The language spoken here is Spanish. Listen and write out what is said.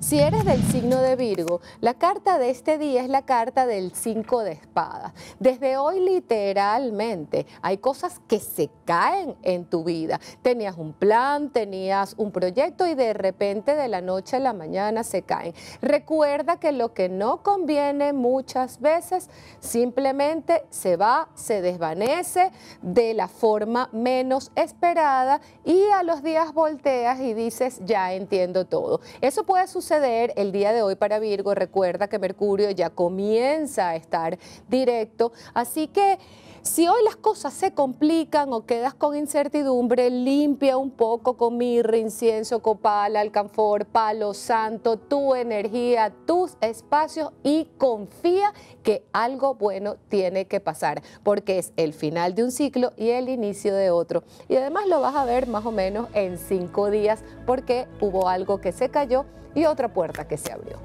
Si eres del signo de Virgo, la carta de este día es la carta del 5 de espadas. Desde hoy literalmente hay cosas que se caen en tu vida. Tenías un plan, tenías un proyecto y de repente de la noche a la mañana se caen. Recuerda que lo que no conviene muchas veces simplemente se va, se desvanece de la forma menos esperada y a los días volteas y dices, ya entiendo todo. Eso puede suceder el día de hoy para Virgo. Recuerda que Mercurio ya comienza a estar directo, así que si hoy las cosas se complican o quedas con incertidumbre, limpia un poco con mirra, incienso, copal, alcanfor, palo santo, tu energía, tus espacios y confía que algo bueno tiene que pasar, porque es el final de un ciclo y el inicio de otro. Y además lo vas a ver más o menos en cinco días, porque hubo algo que se cayó y otra puerta que se abrió.